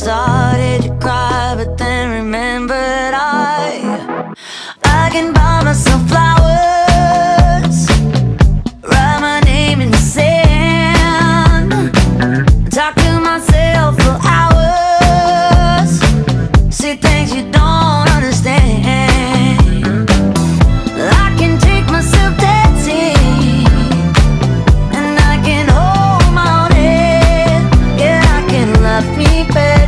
Started to cry, but then remembered I I can buy myself flowers Write my name in the sand Talk to myself for hours say things you don't understand. I can take myself dancing And I can hold my head. Yeah, I can love me better.